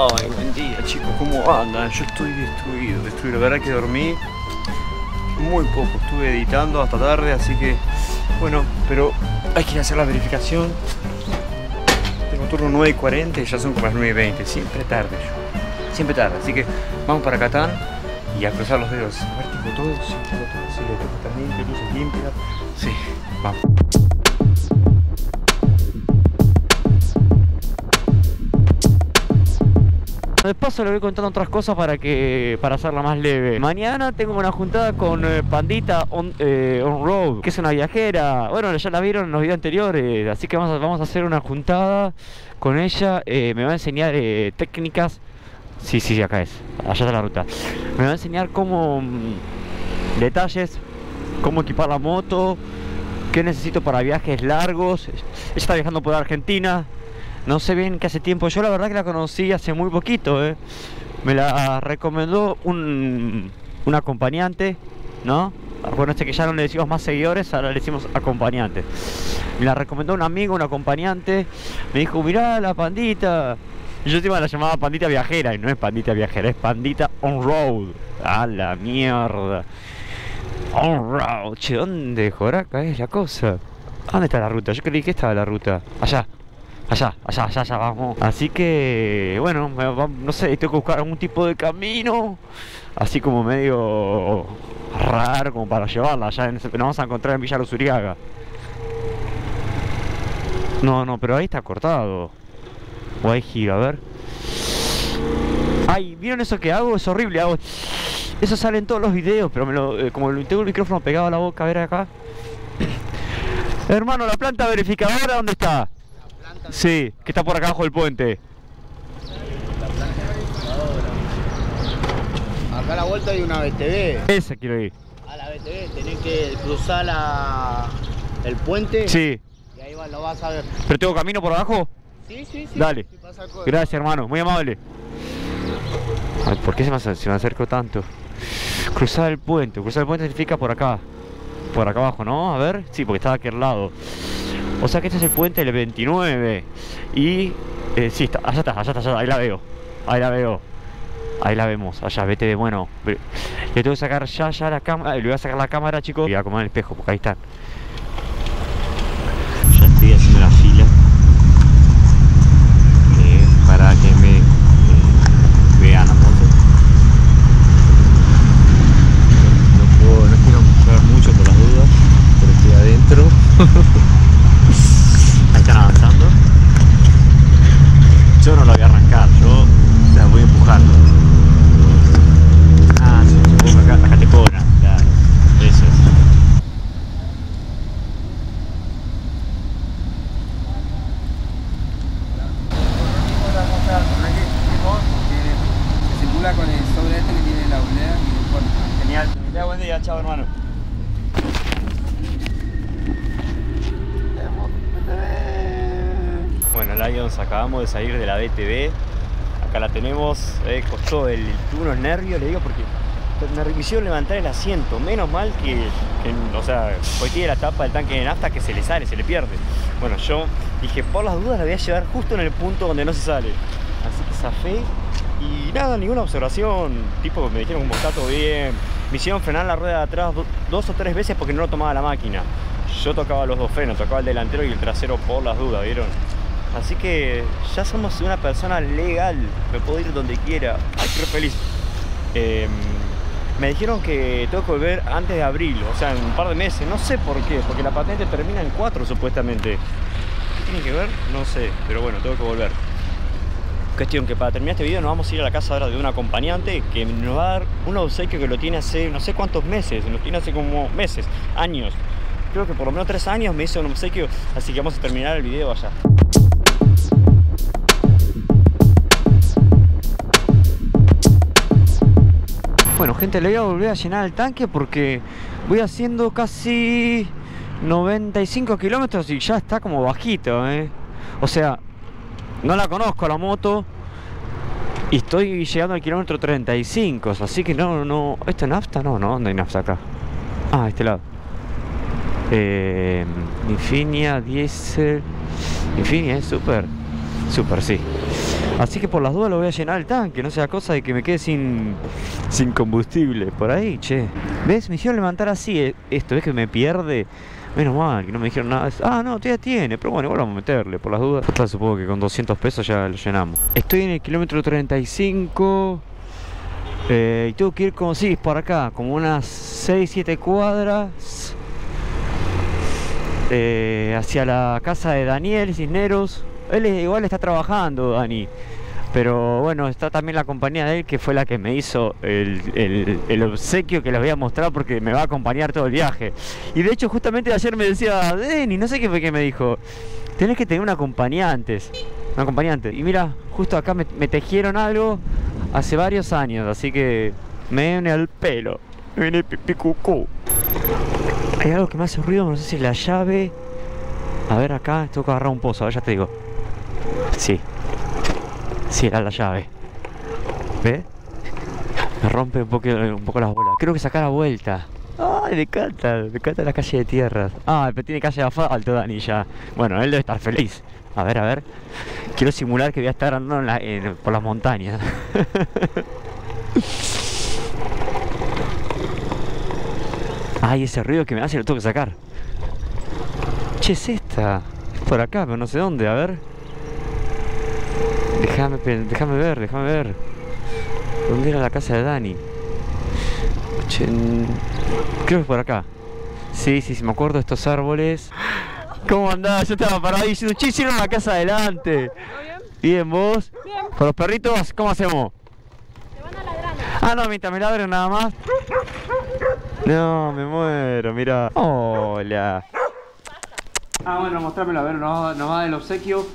Ay, buen día chicos, ¿cómo andan? Yo estoy destruido, destruido. La verdad que dormí muy poco, estuve editando hasta tarde, así que bueno, pero hay que hacer la verificación. Tengo turno 9 y 40 y ya son como las 9 y 20, siempre tarde yo, siempre tarde. Así que vamos para Catán y a cruzar los dedos. A ver, tengo todo, sí, tengo todo, sí, lo tengo limpio, luces limpias. Sí, vamos. De paso le voy contando otras cosas para que para hacerla más leve. Mañana tengo una juntada con eh, Pandita on, eh, on, Road, que es una viajera. Bueno, ya la vieron en los videos anteriores, así que vamos a, hacer una juntada con ella. Eh, me va a enseñar técnicas. Sí, sí, acá es. Allá está la ruta. Me va a enseñar cómo mm, detalles, cómo equipar la moto, qué necesito para viajes largos. Ella está viajando por Argentina, no sé bien qué hace tiempo. Yo la verdad que la conocí hace muy poquito, ¿eh? Me la recomendó un, un acompañante, ¿no? Bueno, este que ya no le decimos más seguidores, ahora le decimos acompañante. Me la recomendó un amigo, un acompañante. Me dijo, mirá la pandita. Yo encima la llamaba pandita viajera, y no es pandita viajera, es pandita on road. A la mierda. On road. Che, ¿dónde joraca es la cosa? ¿Dónde está la ruta? Yo creí que estaba la ruta. Allá. Allá, allá, allá, allá, vamos. Así que, bueno, no sé, tengo que buscar algún tipo de camino. Así como medio raro, como para llevarla. Allá nos vamos a encontrar en Villa Luzuriaga. No, no, pero ahí está cortado. O ahí gira, a ver. Ay, ¿vieron eso que hago? Es horrible, hago... Eso sale en todos los videos, pero me lo, eh, como tengo el micrófono pegado a la boca, a ver acá. Hermano, la planta verificadora, ¿dónde está? Sí, que está por acá abajo del puente. Acá a la vuelta hay una BTV. Esa quiero ir. A la BTV tenés que cruzar la... el puente. Sí. Y ahí va, lo vas a ver. ¿Pero tengo camino por abajo? Sí, sí, sí. Dale. Sí. Gracias, hermano. Muy amable. Ay, ¿Por qué se me, se me acercó tanto? Cruzar el puente. Cruzar el puente significa por acá. Por acá abajo, ¿no? A ver. Sí, porque estaba aquí al lado. O sea que este es el puente del 29. Y... eh, sí, está, allá está, allá está, allá está. Ahí la veo. Ahí la veo. Ahí la vemos, allá, vete de bueno. Le tengo que sacar ya, ya la cámara. Le voy a sacar la cámara, chicos. Y voy a acomodar el espejo, porque ahí están. Ya estoy haciendo la fila. eh, para que me eh, vean la moto. No puedo, no quiero mostrar mucho por las dudas, pero estoy adentro. Ahí están avanzando. Yo no la voy a arrancar, yo la voy empujando. Ah, sí, supongo que acá, acá te cobran, claro. Eso es. Con el sobre este que tiene la bolera y el. Genial. Buen día, chao hermano. Bueno, Lions, acabamos de salir de la BTV. Acá la tenemos. Eh, costó el, unos nervios, le digo, porque me hicieron levantar el asiento. Menos mal que, que, o sea, hoy tiene la tapa del tanque de nafta que se le sale, se le pierde. Bueno, yo dije, por las dudas la voy a llevar justo en el punto donde no se sale. Así que zafé y nada, ninguna observación. Tipo, me dijeron está todo bien. Me hicieron frenar la rueda de atrás do- dos o tres veces porque no lo tomaba la máquina. Yo tocaba los dos frenos, tocaba el delantero y el trasero por las dudas, ¿vieron? Así que ya somos una persona legal. Me puedo ir donde quiera. Ay, qué feliz. Em, me dijeron que tengo que volver antes de abril, o sea, en un par de meses. No sé por qué, porque la patente termina en cuatro supuestamente. ¿Qué tiene que ver? No sé, pero bueno, tengo que volver. Cuestión que para terminar este video nos vamos a ir a la casa ahora de un acompañante que nos va a dar un obsequio que lo tiene hace no sé cuántos meses, lo tiene hace como meses, años. Creo que por lo menos tres años me hizo un obsequio, así que vamos a terminar el video allá. Bueno, gente, le voy a volver a llenar el tanque porque voy haciendo casi 95 kilómetros y ya está como bajito, ¿eh? O sea, no la conozco la moto y estoy llegando al kilómetro 35, así que no, no. ¿Esto es nafta? No, no, ¿dónde hay nafta acá? Ah, este lado. Eh, Infinia, Diesel. Infinia es super. Super, sí. Así que por las dudas lo voy a llenar el tanque, no sea cosa de que me quede sin, sin combustible por ahí, che. ¿Ves? Me hicieron levantar así eh, esto, es que me pierde. Menos mal, que no me dijeron nada. Ah, no, todavía tiene, pero bueno, igual vamos a meterle por las dudas. Supongo que con 200 pesos ya lo llenamos. Estoy en el kilómetro 35. eh, y tengo que ir como si por acá, como unas 6, 7 cuadras. eh, hacia la casa de Daniel Cisneros. Él igual está trabajando, Dani. Pero bueno, está también la compañía de él que fue la que me hizo el, el- el obsequio que les voy a mostrar porque me va a acompañar todo el viaje. Y de hecho justamente ayer me decía, Dani, no sé qué fue que me dijo, tenés que tener un acompañante. Un acompañante. Y mira, justo acá me, tejieron algo hace varios años, así que me viene al pelo. Me viene pipí cucú. Hay algo que me hace ruido, no sé si es la llave. A ver acá, tengo que agarrar un pozo, a ya te digo. Sí. Sí, era la llave. ¿Ves? Me rompe un poco, un poco las bolas. Creo que sacar la vuelta. Ay, me encanta, me encanta la calle de tierras. Ah, pero tiene calle de asfalto, Dani, ya. Bueno, él debe estar feliz. A ver, a ver. Quiero simular que voy a estar andando por las montañas. Ay, ese ruido que me hace lo tengo que sacar. Che, es esta. Es por acá, pero no sé dónde, a ver. Déjame, déjame ver, déjame ver. ¿Dónde era la casa de Dani? Creo que es por acá. Sí, sí, sí, me acuerdo de estos árboles. ¿Cómo andás? Yo estaba parado ahí diciendo, che, hicieron la casa adelante. bien? ¿vos? Bien. ¿Con los perritos? ¿Cómo hacemos? Te van a ladrando. Ah, no, mientras me ladren nada más. No, me muero, mira. Hola. Ah, bueno, mostrámelo, a ver, nos, nos va del obsequio.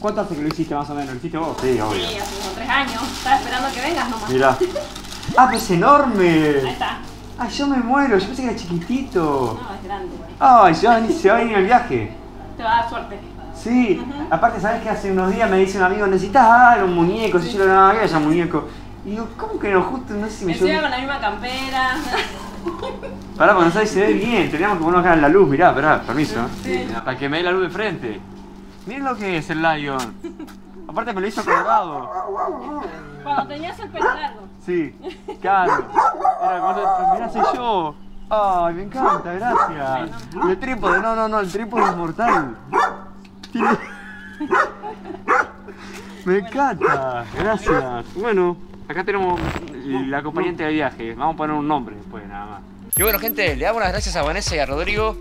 ¿Cuánto hace que lo hiciste más o menos? ¿Lo hiciste vos? Sí, obvio. Sí, hace como tres años. Estaba esperando que vengas nomás. Mirá. Ah, pues es enorme. Ahí está. Ay, yo me muero, yo pensé que era chiquitito. No, es grande. Ay, se va a venir, se va a venir el viaje. Te va a dar suerte. Sí, aparte, ¿sabes que Hace unos días me dice un amigo, necesitas algo, un muñeco, si yo no nada que muñeco. Y digo, ¿cómo que no? Justo no sé si me Encima con la misma campera. Pará, porque no sabes si se ve bien, teníamos que ponernos acá en la luz, mirá, esperá, permiso. ¿eh? Para que me dé la luz de frente. Miren lo que es el Lion. Aparte me lo hizo colorado. Cuando tenías el pelo largo. Sí, claro. Era cuando mirá, soy yo. Ay, me encanta, gracias. Y el trípode, no, no, no, el trípode es mortal. Tiene- Me encanta, gracias. Bueno, acá tenemos el acompañante de viaje. Vamos a poner un nombre después, nada más. Y bueno, gente, le damos las gracias a Vanessa y a Rodrigo.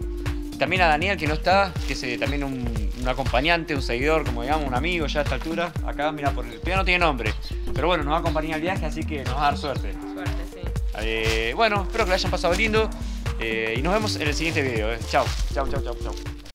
También a Daniel, que no está, que es eh, también un, un acompañante, un seguidor, como digamos, un amigo ya a esta altura. Acá, mira, por el no tiene nombre. Pero bueno, nos va a acompañar al viaje, así que nos va a dar suerte. Suerte, sí. Eh, bueno, espero que lo hayan pasado lindo. eh, y nos vemos en el siguiente video. Chao, chao, chao, chao, chao.